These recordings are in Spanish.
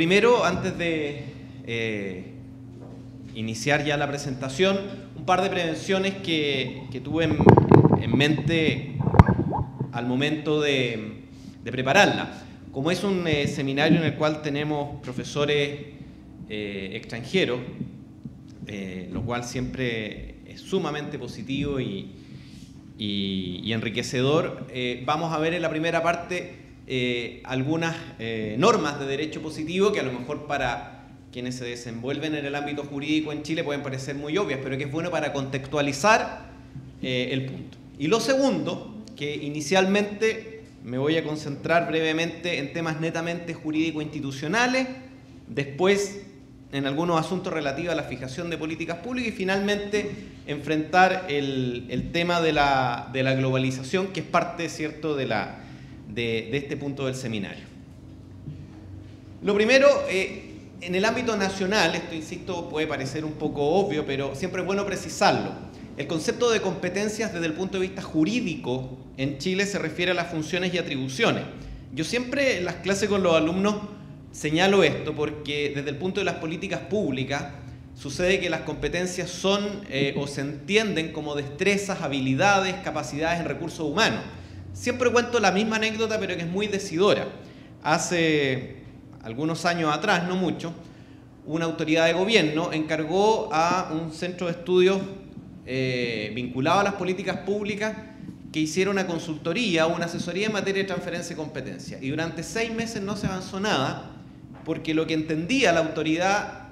Primero, antes de eh, iniciar ya la presentación, un par de prevenciones que, tuve en, mente al momento de, prepararla. Como es un eh, seminario en el cual tenemos profesores eh, extranjeros, lo cual siempre es sumamente positivo y, enriquecedor. Vamos a ver en la primera parte eh, algunas eh, normas de derecho positivo que a lo mejor para quienes se desenvuelven en el ámbito jurídico en Chile pueden parecer muy obvias, pero que es bueno para contextualizar el punto. Y lo segundo, que inicialmente me voy a concentrar brevemente en temas netamente jurídico-institucionales, después en algunos asuntos relativos a la fijación de políticas públicas y finalmente enfrentar el, tema de la, globalización, que es parte ¿cierto? De, la, de, este punto del seminario. Lo primero, eh, en el ámbito nacional, esto insisto puede parecer un poco obvio, pero siempre es bueno precisarlo. El concepto de competencias desde el punto de vista jurídico en Chile se refiere a las funciones y atribuciones. Yo siempre en las clases con los alumnos Señalo esto porque desde el punto de las políticas públicas sucede que las competencias son eh, o se entienden como destrezas, habilidades, capacidades en recursos humanos. Siempre cuento la misma anécdota, pero que es muy decidora. Hace algunos años atrás, no mucho, una autoridad de gobierno encargó a un centro de estudios eh, vinculado a las políticas públicas que hiciera una consultoría una asesoría en materia de transferencia de competencia. Y durante seis meses no se avanzó nada porque lo que entendía la autoridad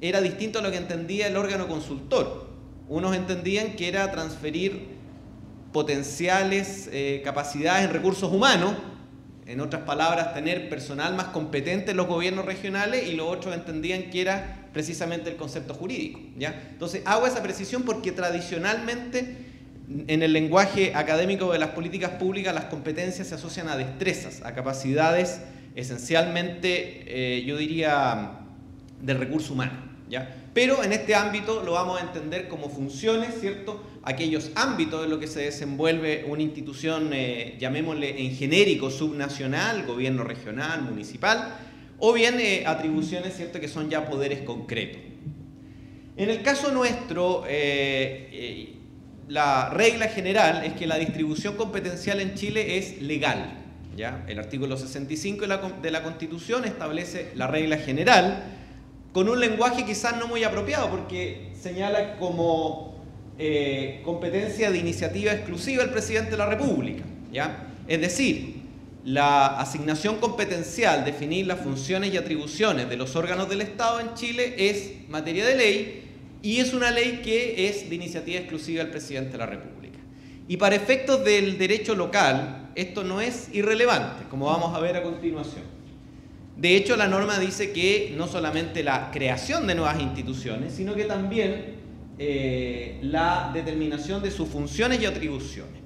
era distinto a lo que entendía el órgano consultor. Unos entendían que era transferir potenciales eh, capacidades en recursos humanos, en otras palabras, tener personal más competente en los gobiernos regionales y los otros entendían que era precisamente el concepto jurídico. ¿ya? Entonces, hago esa precisión porque tradicionalmente en el lenguaje académico de las políticas públicas las competencias se asocian a destrezas, a capacidades esencialmente, eh, yo diría, del recurso humano. Pero en este ámbito lo vamos a entender como funciones, ¿cierto? Aquellos ámbitos en los que se desenvuelve una institución, eh, llamémosle en genérico, subnacional, gobierno regional, municipal, o bien eh, atribuciones, ¿cierto?, que son ya poderes concretos. En el caso nuestro, la regla general es que la distribución competencial en Chile es legal. El artículo 65 de la, Constitución establece la regla general con un lenguaje quizás no muy apropiado porque señala como eh, competencia de iniciativa exclusiva el presidente de la República. ¿ya? Es decir, la asignación competencial, definir las funciones y atribuciones de los órganos del Estado en Chile es materia de ley y es una ley que es de iniciativa exclusiva del presidente de la República. Y para efectos del derecho local, esto no es irrelevante, como vamos a ver a continuación. De hecho, la norma dice que no solamente la creación de nuevas instituciones, sino que también eh, la determinación de sus funciones y atribuciones.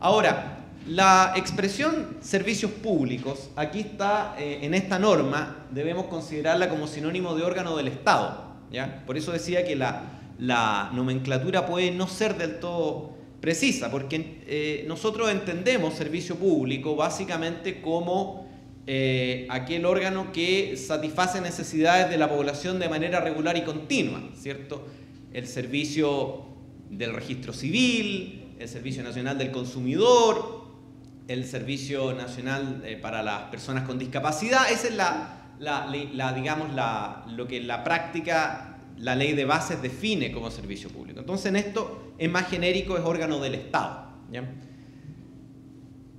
Ahora, la expresión servicios públicos, aquí está eh, en esta norma, debemos considerarla como sinónimo de órgano del Estado. ¿ya? Por eso decía que la, la nomenclatura puede no ser del todo precisa, porque eh, nosotros entendemos servicio público básicamente como eh, aquel órgano que satisface necesidades de la población de manera regular y continua, ¿cierto? El servicio del registro civil, el Servicio Nacional del Consumidor, el Servicio Nacional eh, para las Personas con Discapacidad, esa es la, la digamos, la, lo que la práctica la ley de bases define como servicio público. Entonces en esto es más genérico, es órgano del Estado.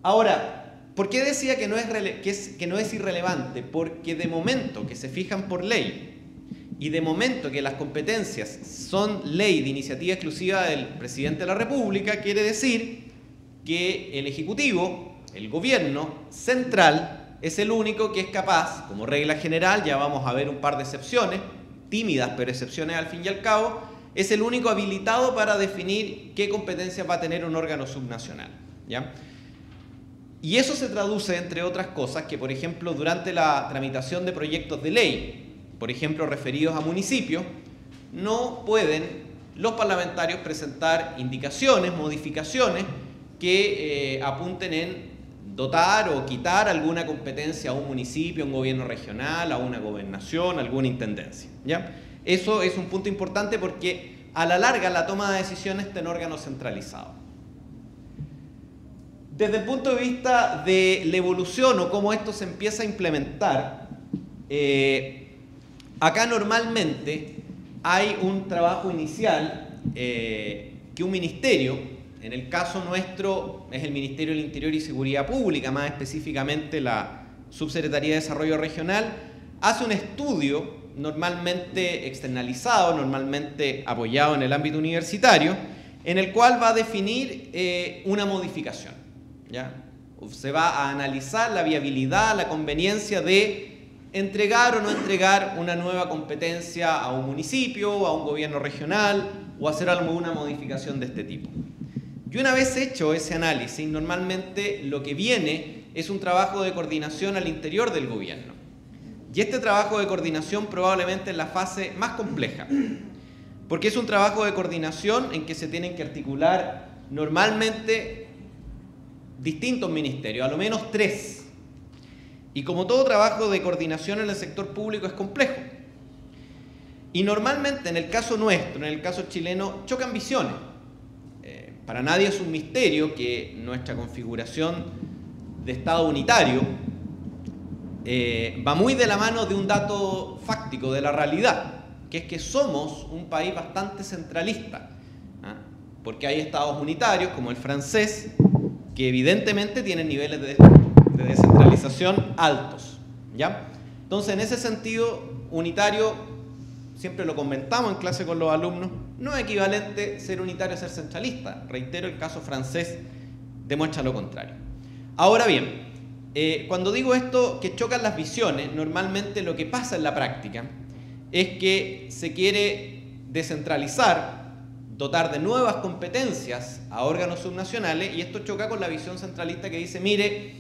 Ahora, ¿por qué decía que no, es que, que no es irrelevante? Porque de momento que se fijan por ley y de momento que las competencias son ley de iniciativa exclusiva del presidente de la República, quiere decir que el Ejecutivo, el gobierno central, es el único que es capaz, como regla general, ya vamos a ver un par de excepciones, tímidas pero excepciones al fin y al cabo, es el único habilitado para definir qué competencias va a tener un órgano subnacional. ¿ya? Y eso se traduce, entre otras cosas, que por ejemplo durante la tramitación de proyectos de ley, por ejemplo referidos a municipios, no pueden los parlamentarios presentar indicaciones, modificaciones que eh, apunten en dotar o quitar alguna competencia a un municipio, a un gobierno regional, a una gobernación, a alguna intendencia. ¿ya? Eso es un punto importante porque a la larga la toma de decisiones está en órgano centralizado. Desde el punto de vista de la evolución o cómo esto se empieza a implementar, eh, acá normalmente hay un trabajo inicial eh, que un ministerio, en el caso nuestro es el Ministerio del Interior y Seguridad Pública, más específicamente la Subsecretaría de Desarrollo Regional, hace un estudio normalmente externalizado, normalmente apoyado en el ámbito universitario, en el cual va a definir eh, una modificación. ¿Ya? Se va a analizar la viabilidad, la conveniencia de entregar o no entregar una nueva competencia a un municipio, a un gobierno regional o hacer alguna modificación de este tipo. Y una vez hecho ese análisis, normalmente lo que viene es un trabajo de coordinación al interior del gobierno. Y este trabajo de coordinación probablemente es la fase más compleja, porque es un trabajo de coordinación en que se tienen que articular normalmente distintos ministerios, a lo menos tres. Y como todo trabajo de coordinación en el sector público es complejo. Y normalmente en el caso nuestro, en el caso chileno, chocan visiones. Eh, para nadie es un misterio que nuestra configuración de Estado unitario eh, va muy de la mano de un dato fáctico de la realidad, que es que somos un país bastante centralista, ¿ah? porque hay estados unitarios como el francés, que evidentemente tienen niveles de, descentralización altos. ¿ya? Entonces, en ese sentido, unitario, siempre lo comentamos en clase con los alumnos, no es equivalente ser unitario a ser centralista. Reitero, el caso francés demuestra lo contrario. Ahora bien, eh, cuando digo esto, que chocan las visiones, normalmente lo que pasa en la práctica es que se quiere descentralizar, dotar de nuevas competencias a órganos subnacionales y esto choca con la visión centralista que dice, mire,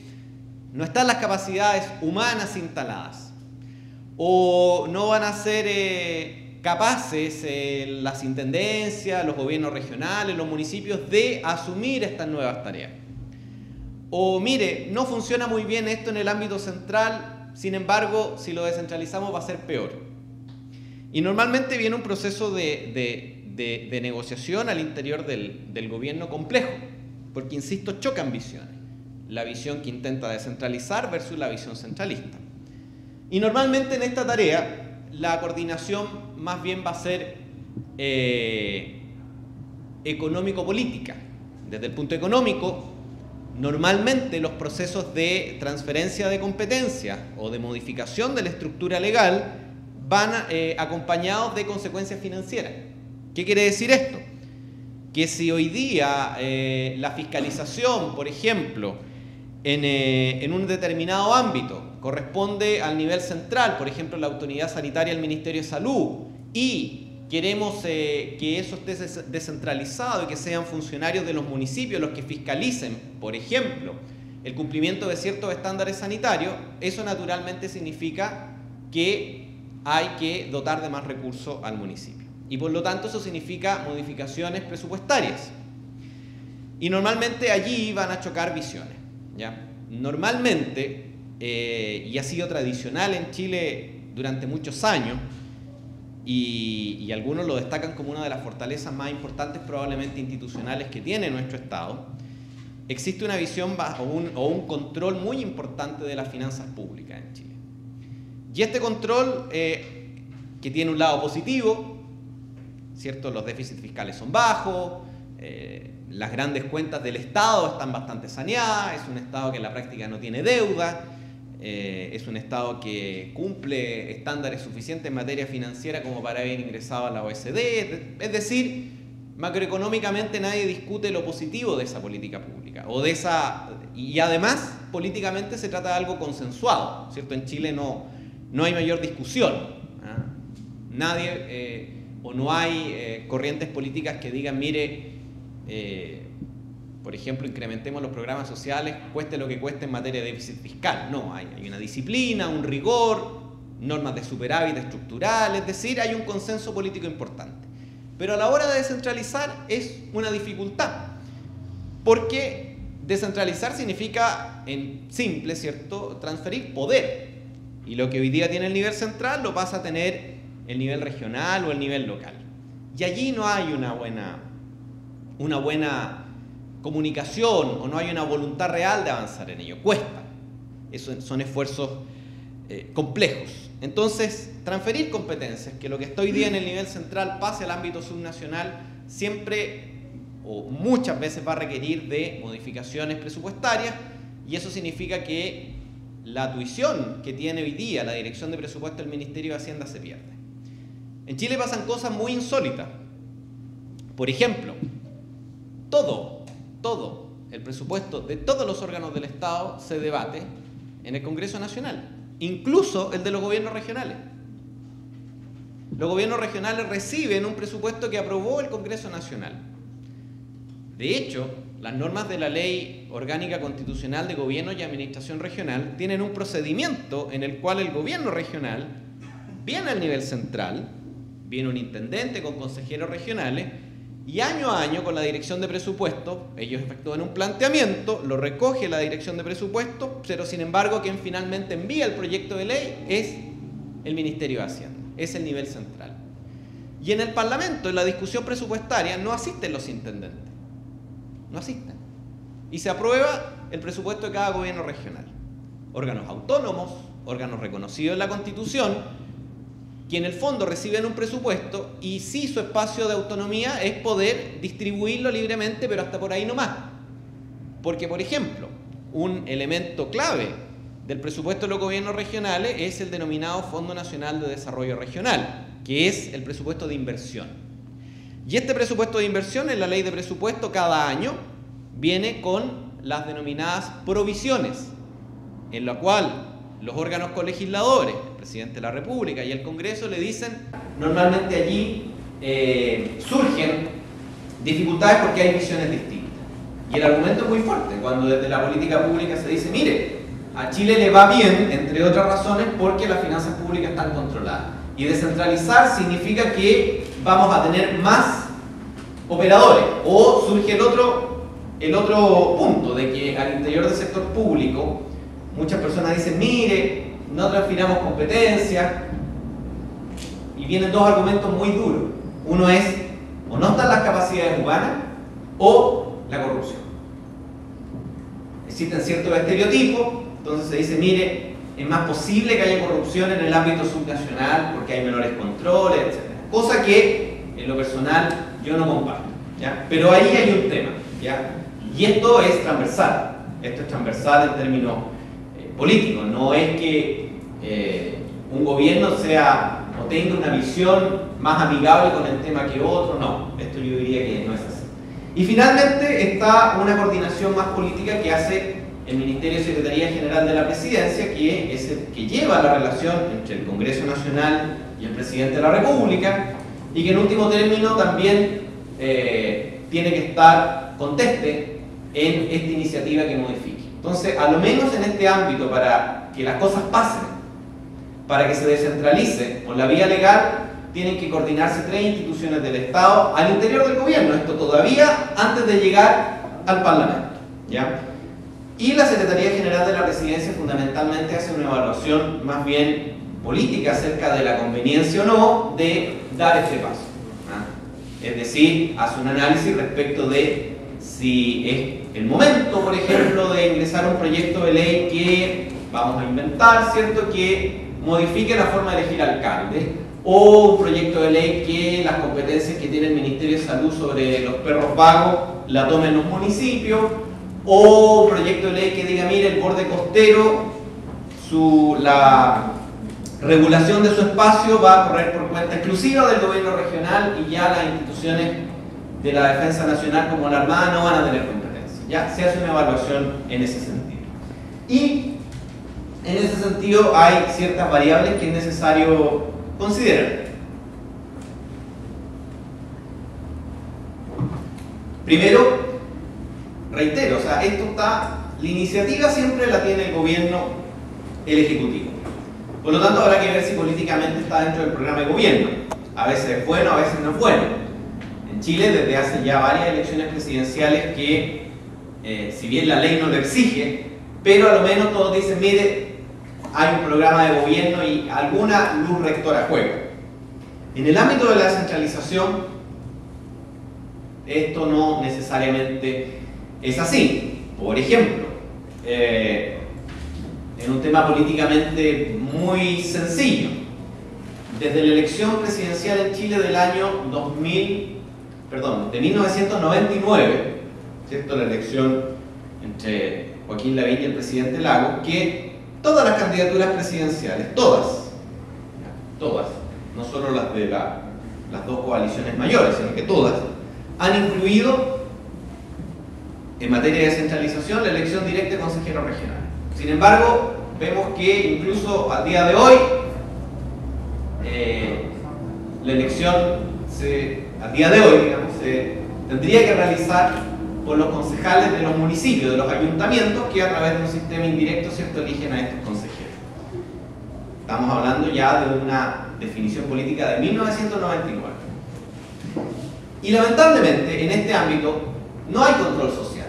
no están las capacidades humanas instaladas o no van a ser eh, capaces eh, las intendencias, los gobiernos regionales, los municipios de asumir estas nuevas tareas. O mire, no funciona muy bien esto en el ámbito central, sin embargo, si lo descentralizamos va a ser peor. Y normalmente viene un proceso de, negociación al interior del, gobierno complejo, porque, insisto, chocan visiones. La visión que intenta descentralizar versus la visión centralista. Y normalmente en esta tarea la coordinación más bien va a ser eh, económico-política. Desde el punto económico, Normalmente los procesos de transferencia de competencia o de modificación de la estructura legal van eh, acompañados de consecuencias financieras. ¿Qué quiere decir esto? Que si hoy día eh, la fiscalización, por ejemplo, en, eh, en, un determinado ámbito corresponde al nivel central, por ejemplo la autoridad sanitaria del Ministerio de Salud, y Queremos eh, que eso esté descentralizado y que sean funcionarios de los municipios los que fiscalicen, por ejemplo, el cumplimiento de ciertos estándares sanitarios. Eso naturalmente significa que hay que dotar de más recursos al municipio. Y por lo tanto eso significa modificaciones presupuestarias. Y normalmente allí van a chocar visiones. ¿ya? Normalmente, eh, y ha sido tradicional en Chile durante muchos años, y, algunos lo destacan como una de las fortalezas más importantes probablemente institucionales que tiene nuestro Estado, existe una visión o un, control muy importante de las finanzas públicas en Chile. Y este control, eh, que tiene un lado positivo, ¿cierto? los déficits fiscales son bajos, eh, las grandes cuentas del Estado están bastante saneadas, es un Estado que en la práctica no tiene deuda, eh, es un Estado que cumple estándares suficientes en materia financiera como para haber ingresado a la OECD. Es decir, macroeconómicamente nadie discute lo positivo de esa política pública. O de esa, y además, políticamente se trata de algo consensuado. ¿cierto? En Chile no, no hay mayor discusión. ¿ah? Nadie eh, o no hay eh, corrientes políticas que digan, mire, por ejemplo, incrementemos los programas sociales, cueste lo que cueste en materia de déficit fiscal. No, hay, una disciplina, un rigor, normas de superávit estructural, es decir, hay un consenso político importante. Pero a la hora de descentralizar es una dificultad, porque descentralizar significa, en simple, ¿cierto?, transferir poder. Y lo que hoy día tiene el nivel central lo pasa a tener el nivel regional o el nivel local. Y allí no hay una buena, una buena comunicación o no hay una voluntad real de avanzar en ello. Cuesta. Eso son esfuerzos eh, complejos. Entonces, transferir competencias, que lo que está hoy día en el nivel central pase al ámbito subnacional, siempre o muchas veces va a requerir de modificaciones presupuestarias y eso significa que la tuición que tiene hoy día la Dirección de Presupuesto del Ministerio de Hacienda se pierde. En Chile pasan cosas muy insólitas. Por ejemplo, todo, todo el presupuesto de todos los órganos del Estado se debate en el Congreso Nacional, incluso el de los gobiernos regionales. Los gobiernos regionales reciben un presupuesto que aprobó el Congreso Nacional. De hecho, las normas de la Ley Orgánica Constitucional de Gobierno y Administración Regional tienen un procedimiento en el cual el gobierno regional viene al nivel central, viene un intendente con consejeros regionales y año a año con la dirección de presupuesto, ellos efectúan un planteamiento, lo recoge la dirección de presupuesto, pero sin embargo quien finalmente envía el proyecto de ley es el Ministerio de Hacienda, es el nivel central. Y en el Parlamento, en la discusión presupuestaria, no asisten los intendentes no asisten. Y se aprueba el presupuesto de cada gobierno regional. Órganos autónomos, órganos reconocidos en la Constitución, que en el fondo reciben un presupuesto y sí su espacio de autonomía es poder distribuirlo libremente, pero hasta por ahí no más. Porque, por ejemplo, un elemento clave del presupuesto de los gobiernos regionales es el denominado Fondo Nacional de Desarrollo Regional, que es el presupuesto de inversión. Y este presupuesto de inversión en la ley de presupuesto cada año viene con las denominadas provisiones, en la cual los órganos colegisladores, presidente de la República y el Congreso le dicen, normalmente allí eh, surgen dificultades porque hay visiones distintas. Y el argumento es muy fuerte, cuando desde la política pública se dice, mire, a Chile le va bien, entre otras razones, porque las finanzas públicas están controladas. Y descentralizar significa que vamos a tener más operadores. O surge el otro, el otro punto de que al interior del sector público muchas personas dicen, mire, no transfiramos competencias. Y vienen dos argumentos muy duros. Uno es, o no están las capacidades humanas, o la corrupción. Existen ciertos estereotipos, entonces se dice, mire, es más posible que haya corrupción en el ámbito subnacional porque hay menores controles, etc. Cosa que, en lo personal, yo no comparto. ¿ya? Pero ahí hay un tema. ¿ya? Y esto es transversal. Esto es transversal en términos eh, políticos. No es que eh, un gobierno sea o tenga una visión más amigable con el tema que otro. No, esto yo diría que no es así. Y finalmente está una coordinación más política que hace el Ministerio de Secretaría General de la Presidencia, que es el que lleva la relación entre el Congreso Nacional y el Presidente de la República, y que en último término también eh, tiene que estar conteste en esta iniciativa que modifique. Entonces, a lo menos en este ámbito, para que las cosas pasen, para que se descentralice por la vía legal, tienen que coordinarse tres instituciones del Estado al interior del gobierno, esto todavía antes de llegar al Parlamento. ¿ya? Y la Secretaría General de la Presidencia fundamentalmente hace una evaluación más bien política acerca de la conveniencia o no de dar este paso. ¿ah? Es decir, hace un análisis respecto de si es el momento, por ejemplo, de ingresar un proyecto de ley que vamos a inventar, ¿cierto? Que modifique la forma de elegir alcalde, o un proyecto de ley que las competencias que tiene el Ministerio de Salud sobre los perros vagos la tomen los municipios, o un proyecto de ley que diga, mire, el borde costero, su, la regulación de su espacio va a correr por cuenta exclusiva del gobierno regional y ya las instituciones de la defensa nacional como la Armada no van a tener competencia. Ya se hace una evaluación en ese sentido. Y sentido hay ciertas variables que es necesario considerar. Primero, reitero, o sea, esto está, la iniciativa siempre la tiene el gobierno, el ejecutivo. Por lo tanto, habrá que ver si políticamente está dentro del programa de gobierno. A veces es bueno, a veces no es bueno. En Chile, desde hace ya varias elecciones presidenciales que eh, si bien la ley no lo exige, pero a lo menos todos dicen, mire, hay un programa de gobierno y alguna luz rectora juega. En el ámbito de la descentralización, esto no necesariamente es así. Por ejemplo, eh, en un tema políticamente muy sencillo, desde la elección presidencial en Chile del año 2000, perdón, de 1999, ¿cierto? la elección entre Joaquín Lavín y el presidente Lago, que todas las candidaturas presidenciales, todas, todas, no solo las de las dos coaliciones mayores, sino que todas, han incluido en materia de descentralización la elección directa de consejero regional. Sin embargo, vemos que incluso al día de hoy eh, la elección se, al día de hoy digamos, se tendría que realizar por los concejales de los municipios, de los ayuntamientos, que a través de un sistema indirecto ¿cierto? eligen a estos consejeros. Estamos hablando ya de una definición política de 1999. Y lamentablemente en este ámbito no hay control social.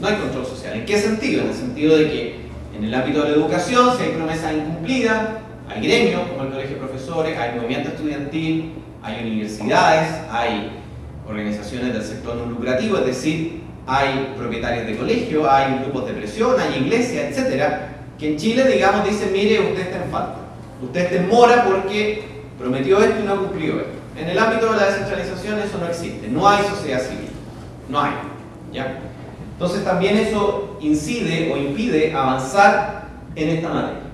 No hay control social. ¿En qué sentido? En el sentido de que en el ámbito de la educación, si hay promesas incumplidas, hay gremios como el Colegio de Profesores, hay movimiento estudiantil, hay universidades, hay organizaciones del sector no lucrativo, es decir, hay propietarios de colegio, hay grupos de presión, hay iglesias, etcétera, que en Chile, digamos, dicen, mire, usted está en falta, usted está en mora porque prometió esto y no cumplió esto. En el ámbito de la descentralización eso no existe, no hay sociedad civil, no hay, ¿ya? Entonces también eso incide o impide avanzar en esta materia.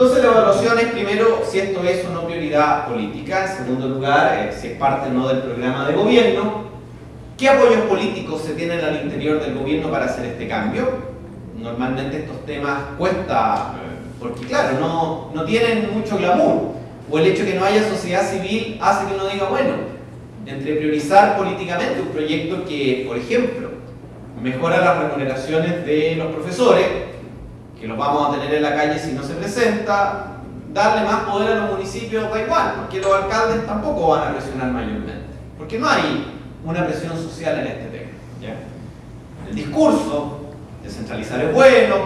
Entonces la evaluación es primero si esto es o no prioridad política, en segundo lugar eh, si es parte o no del programa de gobierno, qué apoyos políticos se tienen al interior del gobierno para hacer este cambio. Normalmente estos temas cuesta, porque claro, no, no tienen mucho glamour, o el hecho de que no haya sociedad civil hace que uno diga, bueno, entre priorizar políticamente un proyecto que, por ejemplo, mejora las remuneraciones de los profesores, que los vamos a tener en la calle si no se presenta, darle más poder a los municipios da igual, porque los alcaldes tampoco van a presionar mayormente, porque no hay una presión social en este tema. El discurso, descentralizar es bueno,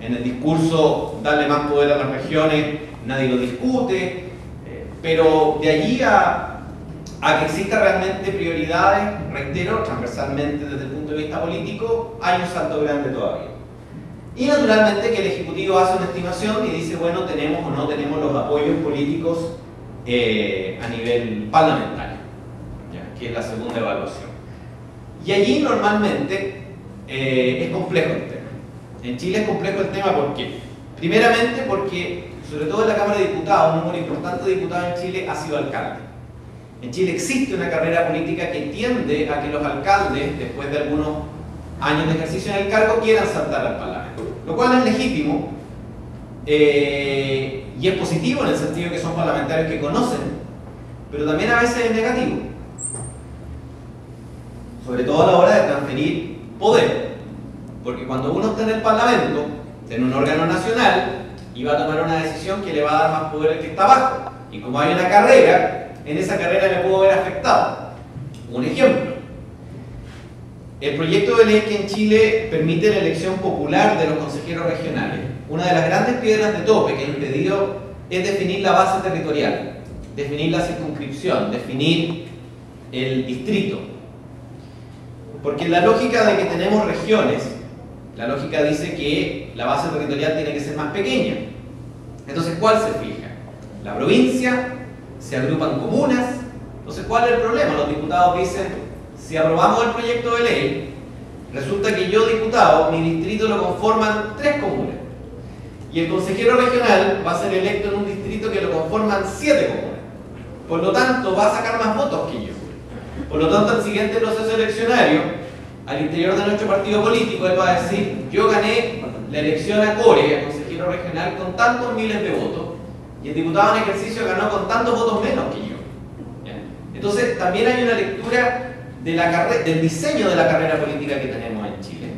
en el discurso darle más poder a las regiones nadie lo discute, eh, pero de allí a, a que exista realmente prioridades, reitero, transversalmente desde el punto de vista político, hay un salto grande todavía. Y naturalmente que el Ejecutivo hace una estimación y dice, bueno, tenemos o no tenemos los apoyos políticos eh, a nivel parlamentario, que es la segunda evaluación. Y allí normalmente eh, es complejo el tema. En Chile es complejo el tema porque, primeramente porque, sobre todo en la Cámara de Diputados, un número importante de diputados en Chile ha sido alcalde. En Chile existe una carrera política que tiende a que los alcaldes, después de algunos años de ejercicio en el cargo, quieran saltar al Parlamento lo cual es legítimo eh, y es positivo en el sentido que son parlamentarios que conocen, pero también a veces es negativo, sobre todo a la hora de transferir poder, porque cuando uno está en el Parlamento, en un órgano nacional, y va a tomar una decisión que le va a dar más poder al que está abajo, y como hay una carrera, en esa carrera le puedo ver afectado. Un ejemplo, el proyecto de ley que en Chile permite la elección popular de los consejeros regionales, una de las grandes piedras de tope que ha impedido es definir la base territorial, definir la circunscripción, definir el distrito. Porque la lógica de que tenemos regiones, la lógica dice que la base territorial tiene que ser más pequeña. Entonces, ¿cuál se fija? La provincia, se agrupan comunas. Entonces, ¿cuál es el problema? Los diputados dicen, si aprobamos el proyecto de ley, resulta que yo, diputado, mi distrito lo conforman tres comunas. Y el consejero regional va a ser electo en un distrito que lo conforman siete comunas. Por lo tanto, va a sacar más votos que yo. Por lo tanto, el siguiente proceso eleccionario, al interior de nuestro partido político, él va a decir, yo gané la elección a Core, el consejero regional, con tantos miles de votos, y el diputado en ejercicio ganó con tantos votos menos que yo. Entonces, también hay una lectura del diseño de la carrera política que tenemos en Chile,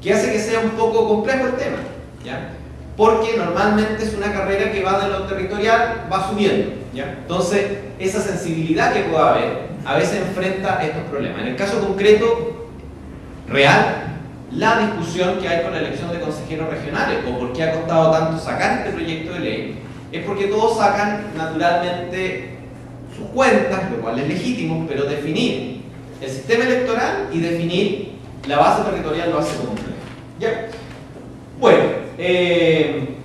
que hace que sea un poco complejo el tema, ¿ya? porque normalmente es una carrera que va de lo territorial, va subiendo. ¿ya? Entonces, esa sensibilidad que pueda haber a veces enfrenta estos problemas. En el caso concreto, real la discusión que hay con la elección de consejeros regionales o por qué ha costado tanto sacar este proyecto de ley, es porque todos sacan naturalmente sus cuentas, lo cual es legítimo, pero definir el sistema electoral y definir la base territorial lo hace complejo. ¿Ya? Bueno, eh,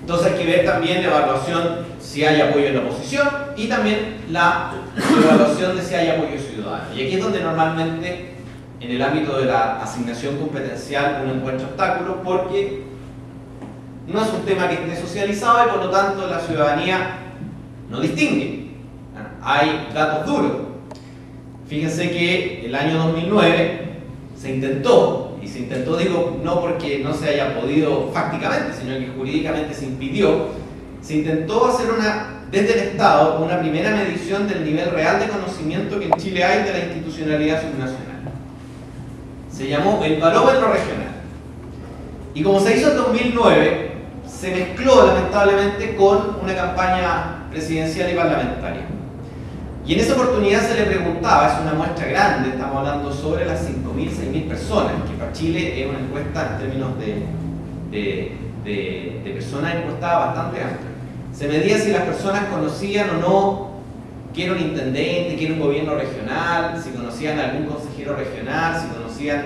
entonces hay que ver también la evaluación si hay apoyo en la oposición y también la evaluación de si hay apoyo ciudadano. Y aquí es donde normalmente en el ámbito de la asignación competencial uno encuentra obstáculos porque no es un tema que esté socializado y por lo tanto la ciudadanía no distingue. Hay datos duros. Fíjense que el año 2009 se intentó, y se intentó digo no porque no se haya podido fácticamente, sino que jurídicamente se impidió, se intentó hacer una, desde el Estado una primera medición del nivel real de conocimiento que en Chile hay de la institucionalidad subnacional se llamó el barómetro regional. Y como se hizo en 2009, se mezcló lamentablemente con una campaña presidencial y parlamentaria. Y en esa oportunidad se le preguntaba, es una muestra grande, estamos hablando sobre las 5.000, 6.000 personas, que para Chile es una encuesta en términos de, de, de personas encuestadas bastante amplia. Se medía si las personas conocían o no quién era un intendente, quién era un gobierno regional, si conocían algún consejero regional, si conocían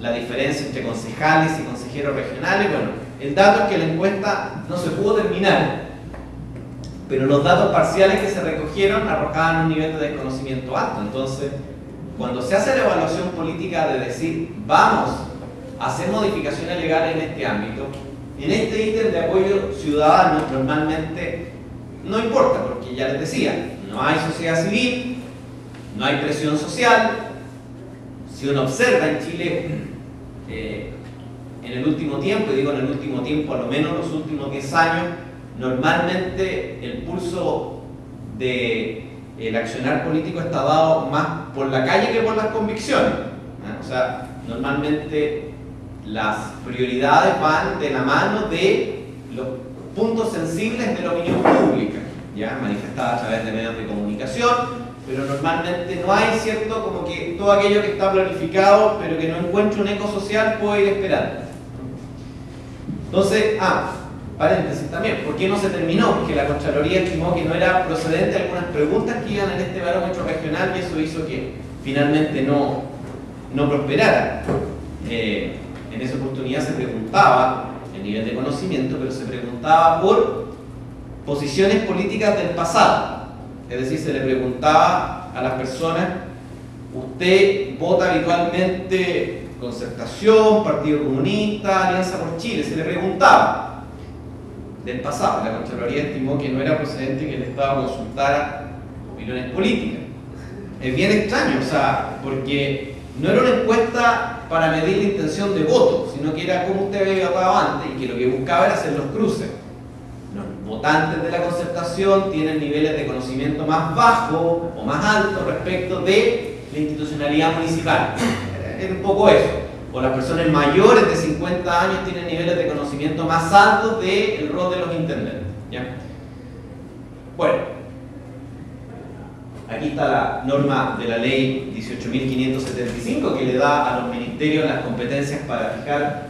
la diferencia entre concejales y consejeros regionales. Bueno, el dato es que la encuesta no se pudo terminar, pero los datos parciales que se recogieron arrojaban un nivel de desconocimiento alto. Entonces, cuando se hace la evaluación política de decir, vamos a hacer modificaciones legales en este ámbito, en este ítem de apoyo ciudadano normalmente no importa, porque ya les decía, no hay sociedad civil, no hay presión social. Si uno observa en Chile, eh, en el último tiempo, y digo en el último tiempo, a lo menos los últimos 10 años, normalmente el pulso del el accionar político está dado más por la calle que por las convicciones. O sea, normalmente las prioridades van de la mano de los puntos sensibles de la opinión pública ya manifestada a través de medios de comunicación, pero normalmente no hay, ¿cierto? Como que todo aquello que está planificado, pero que no encuentra un eco social, puede ir esperando. Entonces, ah, paréntesis también, ¿por qué no se terminó? Porque la Contraloría estimó que no era procedente algunas preguntas que iban en este barómetro regional y eso hizo que finalmente no, no prosperara. Eh, en esa oportunidad se preguntaba el nivel de conocimiento, pero se preguntaba por posiciones políticas del pasado. Es decir, se le preguntaba a las personas, ¿usted vota habitualmente concertación, Partido Comunista, Alianza por Chile? Se le preguntaba del pasado. La Contraloría estimó que no era procedente que el Estado consultara opiniones políticas. Es bien extraño, o sea, porque no era una encuesta para medir la intención de voto, sino que era como usted había votado antes y que lo que buscaba era hacer los cruces votantes de la concertación tienen niveles de conocimiento más bajos o más altos respecto de la institucionalidad municipal. Es un poco eso. O las personas mayores de 50 años tienen niveles de conocimiento más altos del rol de los intendentes. Bueno, aquí está la norma de la ley 18.575 que le da a los ministerios las competencias para fijar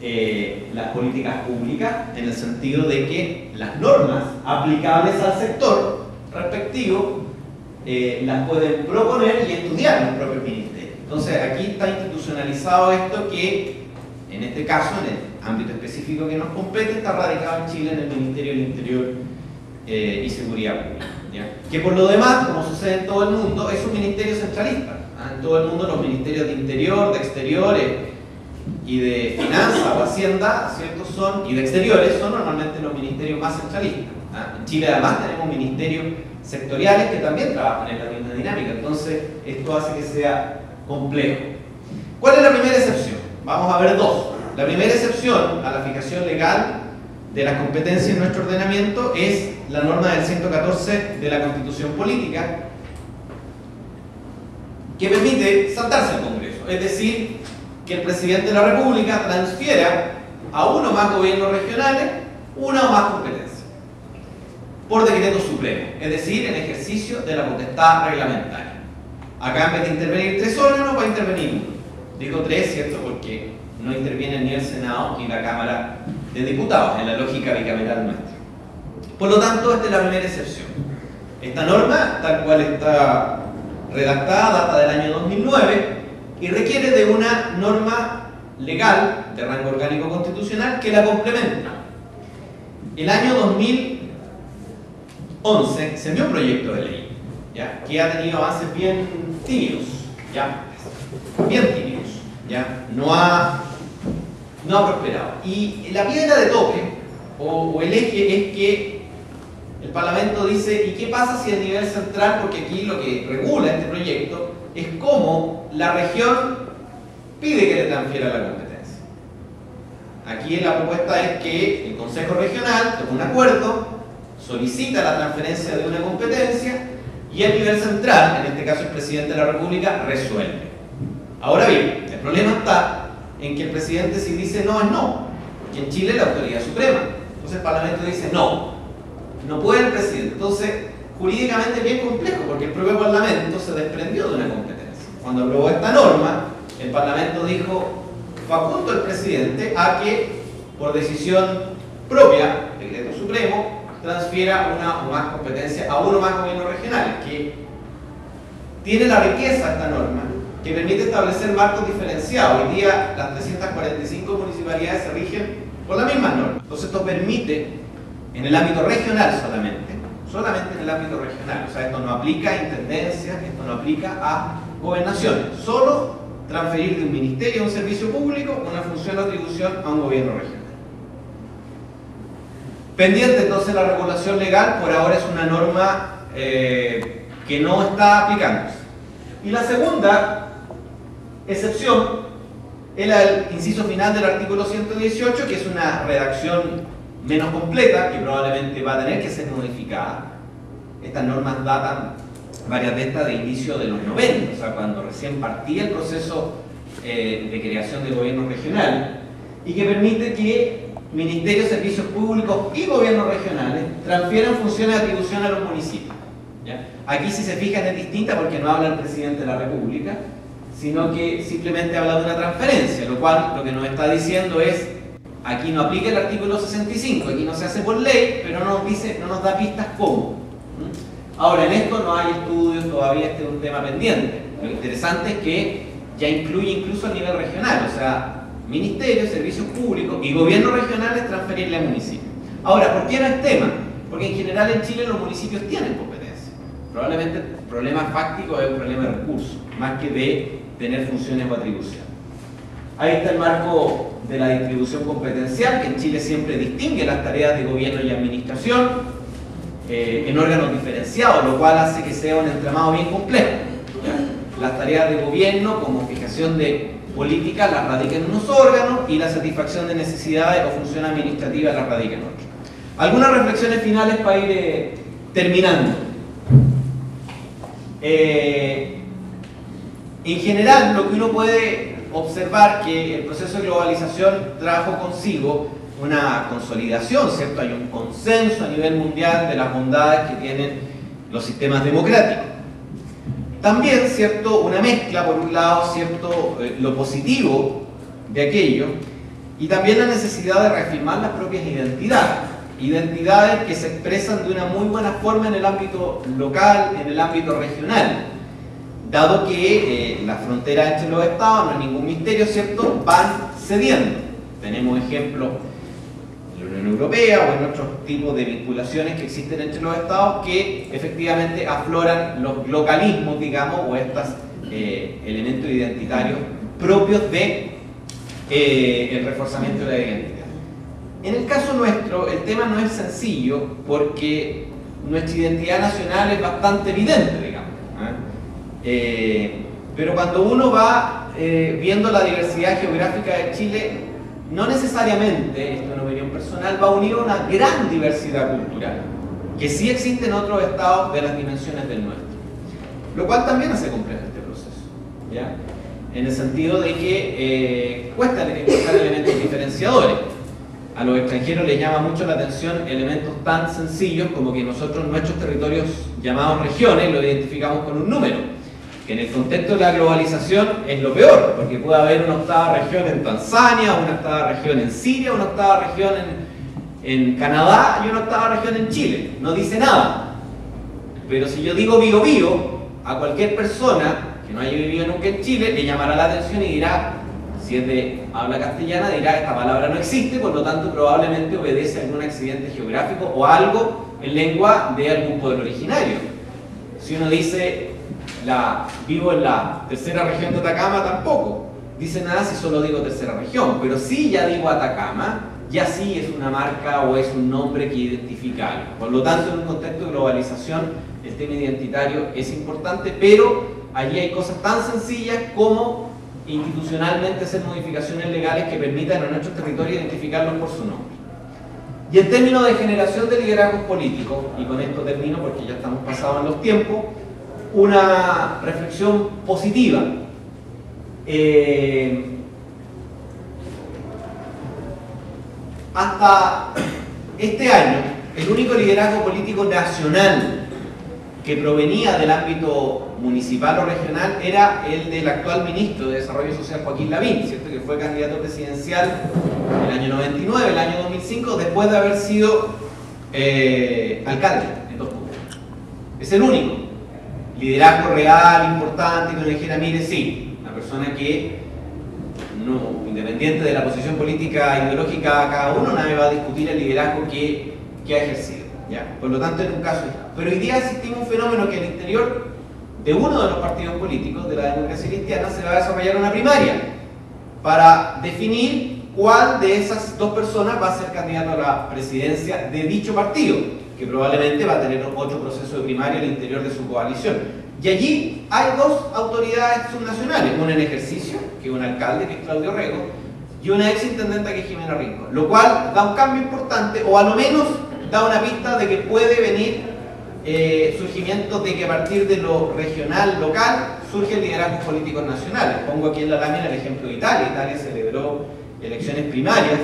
eh, las políticas públicas en el sentido de que las normas aplicables al sector respectivo eh, las pueden proponer y estudiar los propios ministerios. Entonces aquí está institucionalizado esto que en este caso, en el ámbito específico que nos compete, está radicado en Chile en el Ministerio del Interior eh, y Seguridad Pública. Que por lo demás, como sucede en todo el mundo, es un ministerio centralista. ¿ah? En todo el mundo los ministerios de Interior, de Exteriores, y de finanzas o hacienda, ¿cierto? Son, y de exteriores son normalmente los ministerios más centralistas. ¿ah? En Chile además tenemos ministerios sectoriales que también trabajan en la misma dinámica, entonces esto hace que sea complejo. ¿Cuál es la primera excepción? Vamos a ver dos. La primera excepción a la fijación legal de las competencias en nuestro ordenamiento es la norma del 114 de la Constitución Política, que permite saltarse al Congreso, es decir, que el presidente de la República transfiera a uno más gobiernos regionales una o más competencias por decreto supremo, es decir, en ejercicio de la potestad reglamentaria. Acá en vez de intervenir tres órganos va a intervenir uno. Digo tres, ¿cierto? Porque no interviene ni el Senado ni la Cámara de Diputados en la lógica bicameral nuestra. Por lo tanto, esta es la primera excepción. Esta norma, tal cual está redactada, data del año 2009 y requiere de una norma legal de rango orgánico constitucional que la complementa. El año 2011 se envió un proyecto de ley ¿ya? que ha tenido avances bien tímidos, ¿ya? bien tímidos, ¿ya? No, ha, no ha prosperado. Y la piedra de toque o, el eje es que el Parlamento dice, ¿y qué pasa si a nivel central, porque aquí lo que regula este proyecto es cómo la región pide que le transfiera la competencia? Aquí la propuesta es que el Consejo Regional tome un acuerdo, solicita la transferencia de una competencia y el nivel central, en este caso el presidente de la República, resuelve. Ahora bien, el problema está en que el presidente si dice no es no, porque en Chile es la autoridad suprema. Entonces el Parlamento dice no, no puede el presidente. Entonces, jurídicamente es bien complejo, porque el propio Parlamento se desprendió de una competencia. Cuando aprobó esta norma, el Parlamento dijo, faculto al presidente a que, por decisión propia, decreto supremo, transfiera una o más competencia a uno más gobiernos regionales, que tiene la riqueza esta norma, que permite establecer marcos diferenciados. Hoy día las 345 municipalidades se rigen por la misma norma. Entonces esto permite en el ámbito regional solamente, solamente en el ámbito regional, o sea, esto no aplica a intendencias, esto no aplica a gobernaciones, solo transferir de un ministerio a un servicio público una función o atribución a un gobierno regional. Pendiente entonces la regulación legal, por ahora es una norma eh, que no está aplicándose. Y la segunda excepción es el inciso final del artículo 118, que es una redacción menos completa, que probablemente va a tener que ser modificada. Estas normas datan, varias de estas, de inicio de los 90, o sea, cuando recién partía el proceso eh, de creación de gobierno regional, y que permite que ministerios, servicios públicos y gobiernos regionales transfieran funciones de atribución a los municipios. Aquí, si se fijan, es distinta porque no habla el presidente de la República, sino que simplemente habla de una transferencia, lo cual lo que nos está diciendo es Aquí no aplica el artículo 65, aquí no se hace por ley, pero no nos dice, no nos da pistas cómo. Ahora, en esto no hay estudios, todavía este es un tema pendiente. Lo interesante es que ya incluye incluso a nivel regional, o sea, ministerios, servicios públicos y gobiernos regionales transferirle a municipios. Ahora, ¿por qué no es tema? Porque en general en Chile los municipios tienen competencia. Probablemente el problema fáctico es un problema de recursos, más que de tener funciones o atribuciones. Ahí está el marco de la distribución competencial, que en Chile siempre distingue las tareas de gobierno y administración eh, en órganos diferenciados, lo cual hace que sea un entramado bien complejo. Las tareas de gobierno, como fijación de política, las radican en unos órganos y la satisfacción de necesidades o función administrativa las radica en otros. Algunas reflexiones finales para ir eh, terminando. Eh, en general, lo que uno puede observar que el proceso de globalización trajo consigo una consolidación, ¿cierto? Hay un consenso a nivel mundial de las bondades que tienen los sistemas democráticos. También, ¿cierto? Una mezcla, por un lado, ¿cierto? Eh, lo positivo de aquello y también la necesidad de reafirmar las propias identidades. Identidades que se expresan de una muy buena forma en el ámbito local, en el ámbito regional dado que eh, las fronteras entre los estados, no es ningún misterio, ¿cierto?, van cediendo. Tenemos ejemplos la Unión Europea o en otros tipos de vinculaciones que existen entre los estados que efectivamente afloran los localismos, digamos, o estos eh, elementos identitarios propios de eh, reforzamiento de la identidad. En el caso nuestro, el tema no es sencillo porque nuestra identidad nacional es bastante evidente, digamos. Eh, pero cuando uno va viendo la diversidad geográfica de Chile, no necesariamente, esto es una opinión personal, va a una gran diversidad cultural, que sí existe en otros estados de las dimensiones del nuestro. Lo cual también hace complejo este proceso. ¿ya? En el sentido de que eh, cuesta encontrar elementos diferenciadores. A los extranjeros les llama mucho la atención elementos tan sencillos como que nosotros nuestros territorios llamados regiones los identificamos con un número que en el contexto de la globalización es lo peor, porque puede haber una octava región en Tanzania, una octava región en Siria, una octava región en, en Canadá y una octava región en Chile. No dice nada. Pero si yo digo Bio Bio, a cualquier persona que no haya vivido nunca en Chile le llamará la atención y dirá, si es de habla castellana, dirá esta palabra no existe, por lo tanto probablemente obedece a algún accidente geográfico o algo en lengua de algún pueblo originario. Si uno dice la, vivo en la tercera región de Atacama, tampoco dice nada si solo digo tercera región, pero si ya digo Atacama, ya sí es una marca o es un nombre que identifica algo. Por lo tanto, en un contexto de globalización, el tema identitario es importante, pero allí hay cosas tan sencillas como institucionalmente hacer modificaciones legales que permitan a nuestros territorios identificarlos por su nombre. Y en términos de generación de liderazgos políticos, y con esto termino porque ya estamos pasados en los tiempos, una reflexión positiva. Eh, hasta este año, el único liderazgo político nacional que provenía del ámbito municipal o regional era el del actual ministro de Desarrollo Social, Joaquín Lavín, ¿cierto? que fue candidato presidencial en el año 99, el año 2005, después de haber sido eh, alcalde en dos puntos. Es el único. Liderazgo real, importante, que uno dijera, mire, sí, una persona que, no, independiente de la posición política ideológica cada uno, nadie va a discutir el liderazgo que, que ha ejercido. ¿ya? Por lo tanto, en un caso pero hoy día existimos un fenómeno que al interior de uno de los partidos políticos de la democracia cristiana se va a desarrollar una primaria para definir cuál de esas dos personas va a ser candidato a la presidencia de dicho partido, que probablemente va a tener otro proceso de primaria al interior de su coalición. Y allí hay dos autoridades subnacionales, una en ejercicio, que es un alcalde, que es Claudio Rego, y una ex intendenta, que es Jimena Rincón, lo cual da un cambio importante, o a lo menos da una pista de que puede venir eh, surgimiento de que a partir de lo regional, local, surgen liderazgos políticos nacionales. Pongo aquí en la lámina el ejemplo de Italia. Italia celebró elecciones primarias,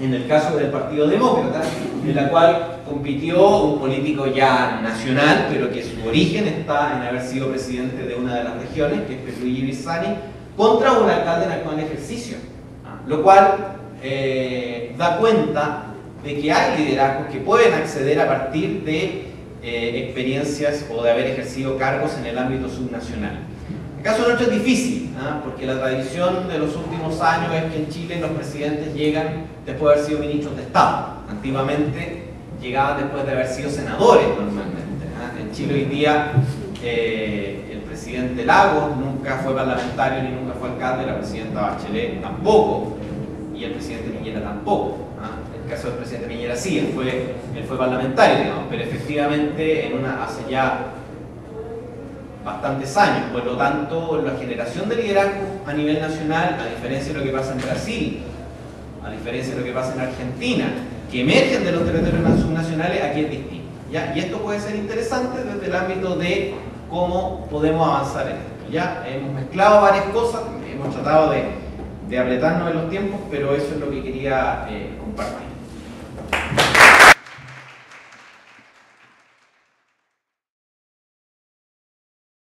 en el caso del Partido Demócrata, en la cual compitió un político ya nacional, pero que su origen está en haber sido presidente de una de las regiones, que es Pierluigi Bissani, contra un alcalde en actual ejercicio. Lo cual eh, da cuenta de que hay liderazgos que pueden acceder a partir de eh, experiencias o de haber ejercido cargos en el ámbito subnacional. El caso nuestro es difícil, ¿ah? porque la tradición de los últimos años es que en Chile los presidentes llegan después de haber sido ministros de Estado. Antiguamente llegaban después de haber sido senadores normalmente. ¿ah? En Chile hoy día eh, el presidente Lagos nunca fue parlamentario ni nunca fue alcalde, la presidenta Bachelet tampoco, y el presidente Piñera tampoco el caso del presidente Piñera sí, él fue, él fue parlamentario, digamos, pero efectivamente en una, hace ya bastantes años. Por lo tanto, la generación de liderazgo a nivel nacional, a diferencia de lo que pasa en Brasil, a diferencia de lo que pasa en Argentina, que emergen de los territorios subnacionales, aquí es distinto. ¿ya? Y esto puede ser interesante desde el ámbito de cómo podemos avanzar en esto. ¿ya? Hemos mezclado varias cosas, hemos tratado de, apretarnos en los tiempos, pero eso es lo que quería eh, compartir.